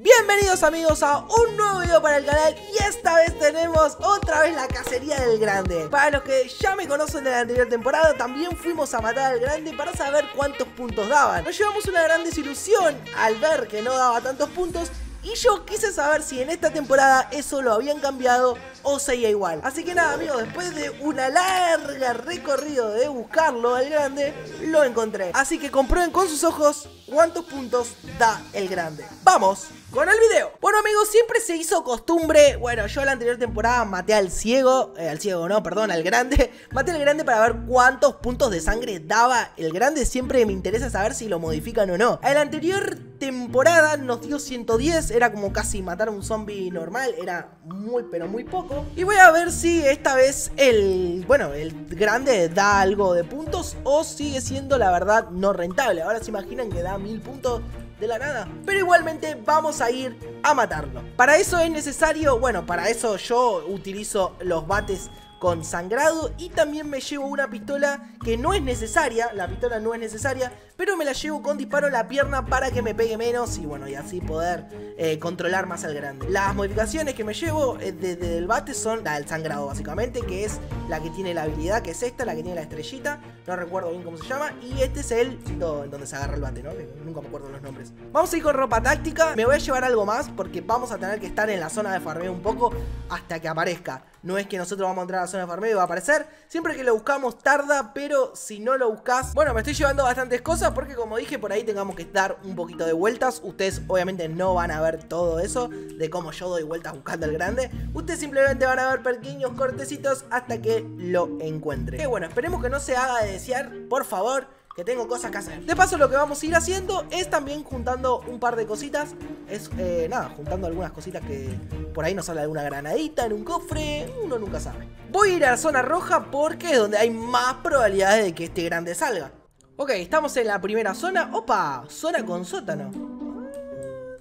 Bienvenidos amigos a un nuevo video para el canal y esta vez tenemos otra vez la cacería del grande Para los que ya me conocen de la anterior temporada también fuimos a matar al grande para saber cuántos puntos daban Nos llevamos una gran desilusión al ver que no daba tantos puntos y yo quise saber si en esta temporada eso lo habían cambiado o seguía igual. Así que nada amigos, después de una larga recorrido de buscarlo al grande, lo encontré. Así que comprueben con sus ojos cuántos puntos da el grande. ¡Vamos! Con el video. Bueno amigos, siempre se hizo costumbre, bueno, yo la anterior temporada maté al ciego, eh, al ciego no, perdón, al grande, maté al grande para ver cuántos puntos de sangre daba el grande, siempre me interesa saber si lo modifican o no. En la anterior temporada nos dio 110, era como casi matar un zombie normal, era muy pero muy poco. Y voy a ver si esta vez el, bueno, el grande da algo de puntos o sigue siendo la verdad no rentable. Ahora se imaginan que da mil puntos de la nada. Pero igualmente vamos a ir a matarlo. Para eso es necesario, bueno, para eso yo utilizo los bates con sangrado y también me llevo una pistola que no es necesaria, la pistola no es necesaria, pero me la llevo con disparo a la pierna para que me pegue menos y bueno, y así poder eh, controlar más al grande. Las modificaciones que me llevo eh, desde el bate son la del sangrado básicamente, que es la que tiene la habilidad, que es esta, la que tiene la estrellita, no recuerdo bien cómo se llama, y este es el donde se agarra el bate, ¿no? nunca me acuerdo los nombres. Vamos a ir con ropa táctica, me voy a llevar algo más porque vamos a tener que estar en la zona de farmeo un poco hasta que aparezca. No es que nosotros vamos a entrar a la zona de farmeo y va a aparecer. Siempre que lo buscamos tarda, pero si no lo buscas... Bueno, me estoy llevando bastantes cosas porque como dije, por ahí tengamos que dar un poquito de vueltas. Ustedes obviamente no van a ver todo eso de cómo yo doy vueltas buscando el grande. Ustedes simplemente van a ver pequeños cortecitos hasta que lo encuentre. Que bueno, esperemos que no se haga de desear, por favor que tengo cosas que hacer. De paso lo que vamos a ir haciendo es también juntando un par de cositas. Es, eh, nada, juntando algunas cositas que por ahí nos sale alguna granadita en un cofre. Uno nunca sabe. Voy a ir a la zona roja porque es donde hay más probabilidades de que este grande salga. Ok, estamos en la primera zona. ¡Opa! Zona con sótano.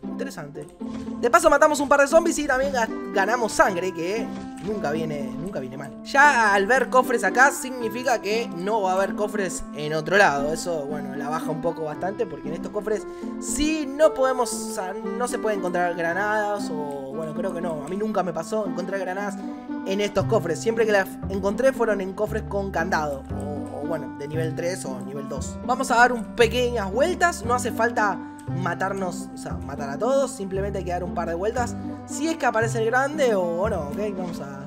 Interesante. De paso matamos un par de zombies y también ganamos sangre, que nunca viene, nunca viene mal. Ya al ver cofres acá significa que no va a haber cofres en otro lado. Eso, bueno, la baja un poco bastante porque en estos cofres sí no podemos, no se puede encontrar granadas o, bueno, creo que no. A mí nunca me pasó encontrar granadas en estos cofres. Siempre que las encontré fueron en cofres con candado. Bueno, de nivel 3 o nivel 2. Vamos a dar un pequeñas vueltas. No hace falta matarnos, o sea, matar a todos. Simplemente hay que dar un par de vueltas. Si es que aparece el grande o no, ok, vamos a...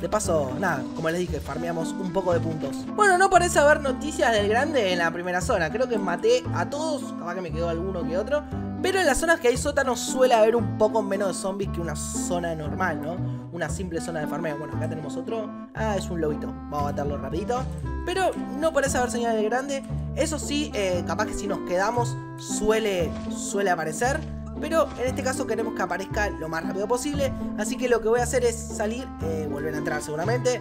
De paso, nada, como les dije, farmeamos un poco de puntos. Bueno, no parece haber noticias del grande en la primera zona. Creo que maté a todos, capaz que me quedó alguno que otro. Pero en las zonas que hay sótanos suele haber un poco menos de zombies que una zona normal, ¿no? Una simple zona de farmeo. Bueno, acá tenemos otro. Ah, es un lobito. Vamos a matarlo rapidito. Pero no parece haber señales de grande. Eso sí, eh, capaz que si nos quedamos suele, suele aparecer. Pero en este caso queremos que aparezca lo más rápido posible. Así que lo que voy a hacer es salir, eh, volver a entrar seguramente.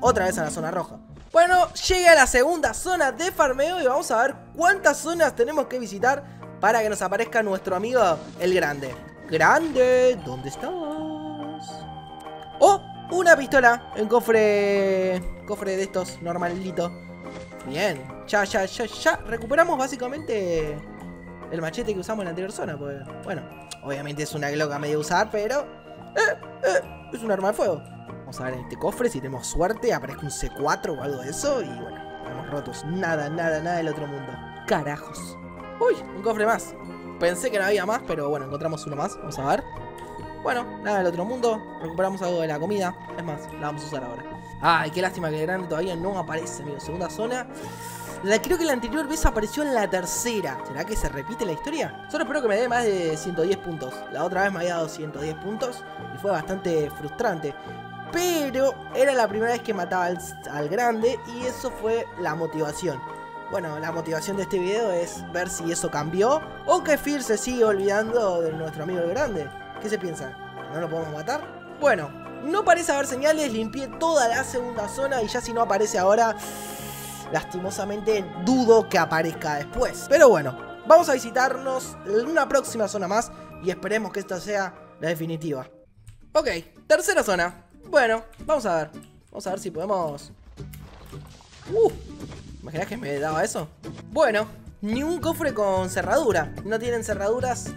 Otra vez a la zona roja. Bueno, llega la segunda zona de farmeo y vamos a ver cuántas zonas tenemos que visitar para que nos aparezca nuestro amigo el grande. Grande, ¿dónde estás? ¡Oh! Una pistola en cofre... Cofre de estos, normalito. Bien. Ya, ya, ya, ya. Recuperamos básicamente el machete que usamos en la anterior zona. Pues, bueno, obviamente es una Glock a medio usar, pero... Eh, eh, es un arma de fuego. Vamos a ver en este cofre, si tenemos suerte, aparezca un C4 o algo de eso. Y bueno, estamos rotos. Nada, nada, nada del otro mundo. Carajos. Uy, un cofre más. Pensé que no había más, pero bueno, encontramos uno más. Vamos a ver. Bueno, nada del otro mundo. Recuperamos algo de la comida. Es más, la vamos a usar ahora. Ay, qué lástima que el grande todavía no aparece, amigo. Segunda zona. La, creo que la anterior vez apareció en la tercera. ¿Será que se repite la historia? Solo espero que me dé más de 110 puntos. La otra vez me había dado 110 puntos y fue bastante frustrante. Pero era la primera vez que mataba al, al grande y eso fue la motivación. Bueno, la motivación de este video es ver si eso cambió o que Fear se sigue olvidando de nuestro amigo el grande. ¿Qué se piensa? ¿No lo podemos matar? Bueno, no parece haber señales, limpié toda la segunda zona y ya si no aparece ahora, lastimosamente dudo que aparezca después. Pero bueno, vamos a visitarnos en una próxima zona más y esperemos que esta sea la definitiva. Ok, tercera zona. Bueno, vamos a ver. Vamos a ver si podemos... Uh, ¿Imaginas que me daba eso? Bueno, ni un cofre con cerradura. No tienen cerraduras.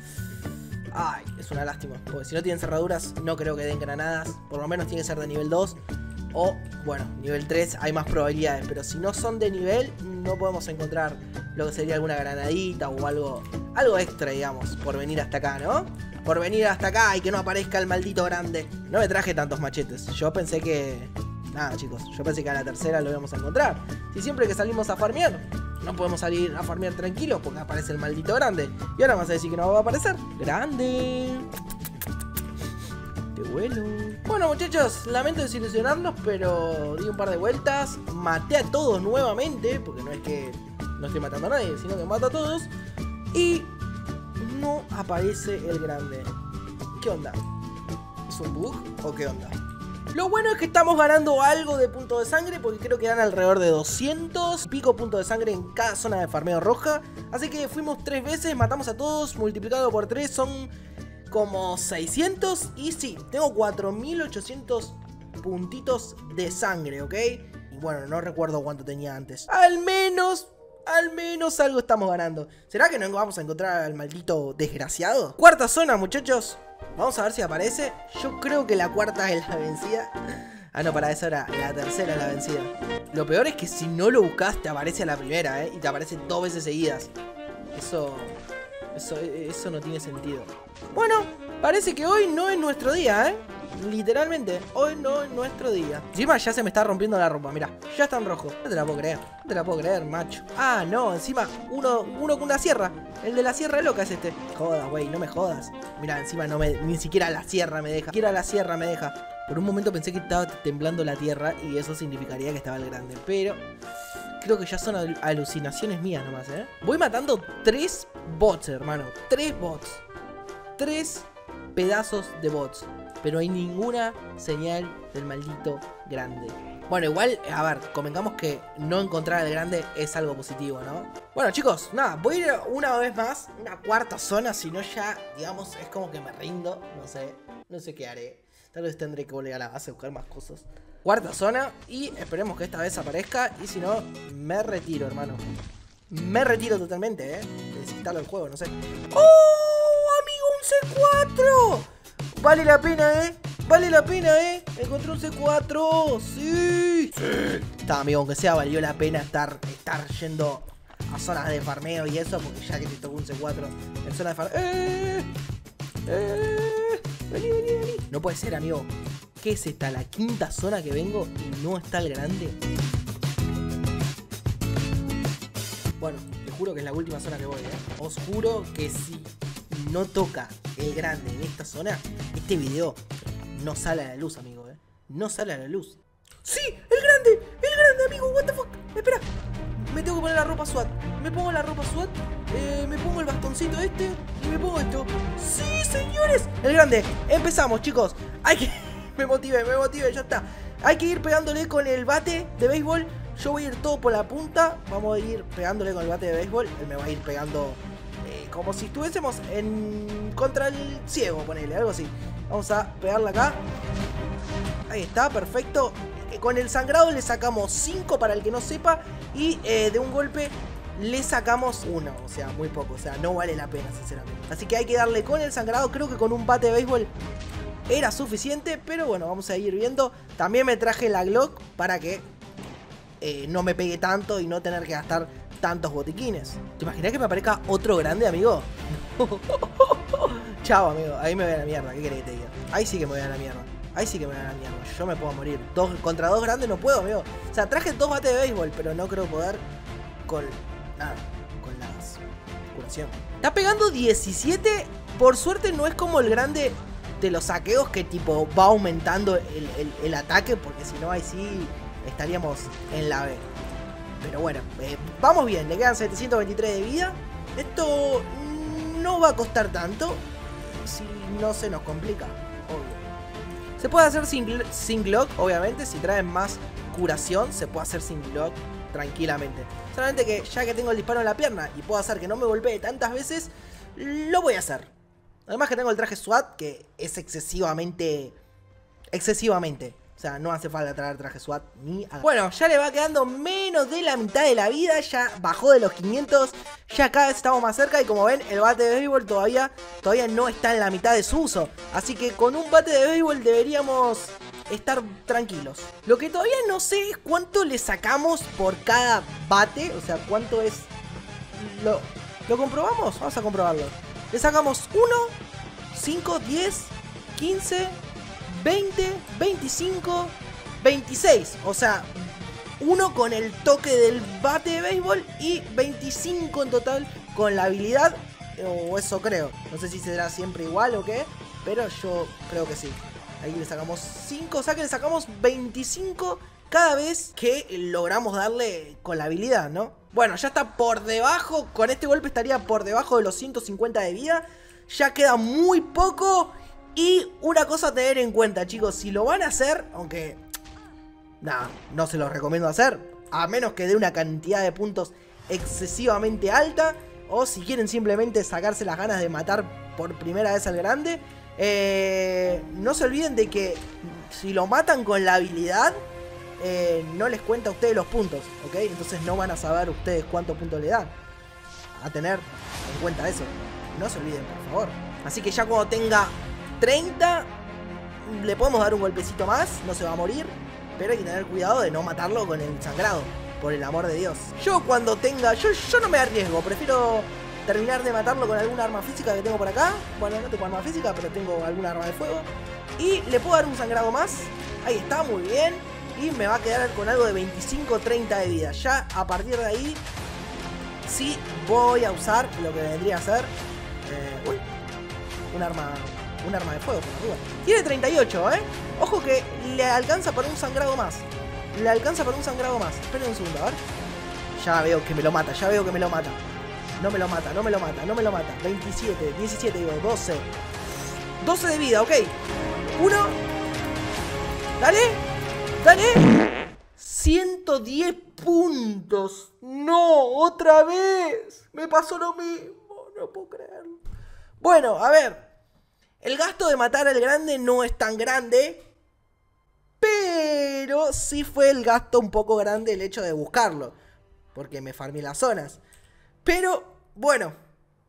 Ay, es una lástima. Porque si no tienen cerraduras, no creo que den granadas. Por lo menos tiene que ser de nivel 2. O, bueno, nivel 3 hay más probabilidades. Pero si no son de nivel, no podemos encontrar lo que sería alguna granadita o algo, algo extra, digamos, por venir hasta acá, ¿no? Por venir hasta acá y que no aparezca el maldito grande. No me traje tantos machetes. Yo pensé que... Nada, chicos. Yo pensé que a la tercera lo íbamos a encontrar. Si siempre que salimos a farmear, no podemos salir a farmear tranquilos porque aparece el maldito grande. Y ahora vas a decir que no va a aparecer. ¡Grande! bueno. Bueno muchachos, lamento desilusionarlos, pero di un par de vueltas, maté a todos nuevamente, porque no es que no estoy matando a nadie, sino que mato a todos. Y no aparece el grande. ¿Qué onda? ¿Es un bug o qué onda? Lo bueno es que estamos ganando algo de punto de sangre porque creo que dan alrededor de 200 pico puntos de sangre en cada zona de farmeo roja. Así que fuimos tres veces, matamos a todos, multiplicado por 3 son como 600 y sí, tengo 4800 puntitos de sangre, ¿ok? Y bueno, no recuerdo cuánto tenía antes. Al menos, al menos algo estamos ganando. ¿Será que no vamos a encontrar al maldito desgraciado? Cuarta zona, muchachos. Vamos a ver si aparece. Yo creo que la cuarta es la vencida. Ah, no, para eso era la tercera la vencida. Lo peor es que si no lo buscas, te aparece a la primera, ¿eh? Y te aparece dos veces seguidas. Eso eso, eso no tiene sentido. Bueno, parece que hoy no es nuestro día, ¿eh? Literalmente, hoy no es nuestro día. Encima ya se me está rompiendo la ropa, mira, ya está en rojo. No te la puedo creer, no te la puedo creer, macho. Ah, no, encima uno, uno con una sierra. El de la sierra loca es este. Joda, güey, no me jodas. Mira, encima no me, ni siquiera la sierra me deja. Ni siquiera la sierra me deja. Por un momento pensé que estaba temblando la tierra y eso significaría que estaba el grande. Pero creo que ya son alucinaciones mías nomás, ¿eh? Voy matando tres bots, hermano. Tres bots. Tres pedazos de bots. Pero hay ninguna señal del maldito grande. Bueno, igual, a ver, convengamos que no encontrar el grande es algo positivo, ¿no? Bueno, chicos, nada, voy a ir una vez más, una cuarta zona, si no ya, digamos, es como que me rindo, no sé, no sé qué haré. Tal vez tendré que volver a la base a buscar más cosas. Cuarta zona y esperemos que esta vez aparezca y si no, me retiro, hermano. Me retiro totalmente, ¿eh? Desinstalo el juego, no sé. ¡Oh, amigo, un C4! Vale la pena, ¿eh? Vale la pena, ¿eh? Encontré un C4. ¡Sí! ¡Sí! Está, amigo, aunque sea, valió la pena estar, estar yendo a zonas de farmeo y eso, porque ya que te tocó un C4 en zona de farmeo. ¡Eh! ¡Eh! Vení, vení, vení. No puede ser, amigo. ¿Qué es esta? ¿La quinta zona que vengo y no está el grande? Bueno, te juro que es la última zona que voy, ¿eh? Os juro que si no toca el grande en esta zona, este video no sale a la luz, amigo, ¿eh? No sale a la luz. ¡Sí! ¡El grande! ¡El grande, amigo! ¿What the fuck? Espera. Me tengo que poner la ropa SWAT. Me pongo la ropa SWAT. Eh, me pongo el bastoncito este. Y me pongo esto. ¡Sí, señores! El grande. Empezamos, chicos. Hay que me motive, me motive, ya está. Hay que ir pegándole con el bate de béisbol. Yo voy a ir todo por la punta. Vamos a ir pegándole con el bate de béisbol. Él me va a ir pegando como si estuviésemos en contra el ciego, ponele, algo así. Vamos a pegarle acá. Ahí está, perfecto. Eh, con el sangrado le sacamos 5 para el que no sepa. Y eh, de un golpe le sacamos 1. O sea, muy poco. O sea, no vale la pena, sinceramente. Así que hay que darle con el sangrado. Creo que con un bate de béisbol era suficiente, pero bueno, vamos a ir viendo. También me traje la Glock para que eh, no me pegue tanto y no tener que gastar tantos botiquines. ¿Te imaginas que me aparezca otro grande, amigo? Chao, amigo. Ahí me voy a la mierda. ¿Qué querés que te diga? Ahí sí que me voy a la mierda. Ahí sí que me voy a la mierda. Yo me puedo morir. Dos, contra dos grandes no puedo, amigo. O sea, traje dos bates de béisbol, pero no creo poder con... Nada, con las curación. Está pegando 17. Por suerte no es como el grande de los saqueos que tipo va aumentando el, ataque, porque si no ahí sí estaríamos en la B. Pero bueno, eh, vamos bien, le quedan 723 de vida. Esto no va a costar tanto si no se nos complica, obvio. Se puede hacer sin, sin Glock, obviamente, si traen más curación, se puede hacer sin Glock tranquilamente. Solamente que ya que tengo el disparo en la pierna y puedo hacer que no me golpee tantas veces, lo voy a hacer. Además que tengo el traje SWAT que es excesivamente... Excesivamente. O sea, no hace falta traer traje SWAT ni a... Bueno, ya le va quedando menos de la mitad de la vida. Ya bajó de los 500. Ya cada vez estamos más cerca y como ven, el bate de béisbol todavía, todavía no está en la mitad de su uso. Así que con un bate de béisbol deberíamos estar tranquilos. Lo que todavía no sé es cuánto le sacamos por cada bate. O sea, cuánto es... ¿Lo, ¿lo comprobamos? Vamos a comprobarlo. Le sacamos 1, 5, 10, 15, 20, 25, 26. O sea, uno con el toque del bate de béisbol y 25 en total con la habilidad. O eso creo. No sé si será siempre igual o qué. Pero yo creo que sí. Ahí le sacamos 5. O sea que le sacamos 25 cada vez que logramos darle con la habilidad, ¿no? Bueno, ya está por debajo. Con este golpe estaría por debajo de los 150 de vida. Ya queda muy poco. Y una cosa a tener en cuenta, chicos. Si lo van a hacer, aunque... Nada, no se los recomiendo hacer. A menos que dé una cantidad de puntos excesivamente alta. O si quieren simplemente sacarse las ganas de matar por primera vez al grande. Eh, no se olviden de que si lo matan con la habilidad, eh, no les cuenta a ustedes los puntos, ¿ok? Entonces no van a saber ustedes cuántos puntos le dan. A tener en cuenta eso. No se olviden, por favor. Así que ya cuando tenga 30, le podemos dar un golpecito más, no se va a morir. Pero hay que tener cuidado de no matarlo con el sangrado, por el amor de Dios. Yo cuando tenga, yo, yo no me arriesgo, prefiero terminar de matarlo con alguna arma física que tengo por acá. Bueno, no tengo arma física, pero tengo alguna arma de fuego. Y le puedo dar un sangrado más. Ahí está, muy bien. Y me va a quedar con algo de 25-30 de vida. Ya a partir de ahí, sí voy a usar lo que vendría a ser... Eh, uy, un arma, un arma de fuego, por la duda. Tiene 38, ¿eh? Ojo que le alcanza para un sangrado más. Le alcanza para un sangrado más. Esperen un segundo, a ver. Ya veo que me lo mata, ya veo que me lo mata. No me lo mata, no me lo mata, no me lo mata. 27, 17, digo, 12. 12 de vida, ok. Uno. Dale. Dale. 110 puntos. No, otra vez. Me pasó lo mismo. No puedo creerlo. Bueno, a ver. El gasto de matar al grande no es tan grande. Pero sí fue el gasto un poco grande el hecho de buscarlo. Porque me farmé las zonas. Pero, bueno,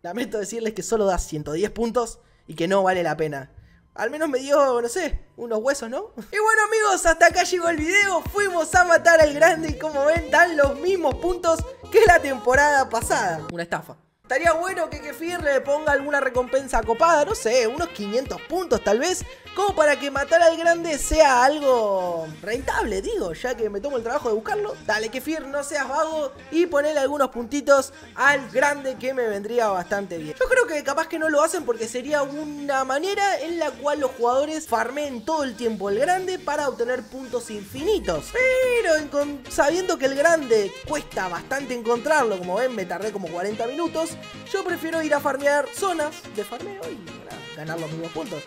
lamento decirles que solo da 110 puntos y que no vale la pena. Al menos me dio, no sé, unos huesos, ¿no? Y bueno amigos, hasta acá llegó el video. Fuimos a matar al grande y como ven, dan los mismos puntos que la temporada pasada. Una estafa. Estaría bueno que Kefir le ponga alguna recompensa copada, no sé, unos 500 puntos tal vez, como para que matar al grande sea algo rentable, digo, ya que me tomo el trabajo de buscarlo. Dale Kefir, no seas vago y ponele algunos puntitos al grande que me vendría bastante bien. Yo creo que capaz que no lo hacen porque sería una manera en la cual los jugadores farmen todo el tiempo el grande para obtener puntos infinitos. Pero sabiendo que el grande cuesta bastante encontrarlo, como ven me tardé como 40 minutos, yo prefiero ir a farmear zonas de farmeo y ganar los mismos puntos.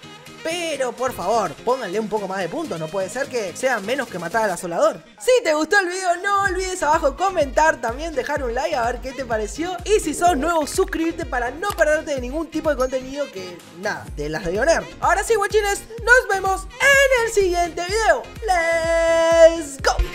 Pero por favor, pónganle un poco más de puntos, no puede ser que sea menos que matar al asolador. Si te gustó el video, no olvides abajo comentar, también dejar un like a ver qué te pareció. Y si sos nuevo, suscribirte para no perderte de ningún tipo de contenido que, nada, de las de Ioner. Ahora sí, guachines, nos vemos en el siguiente video. ¡Let's go!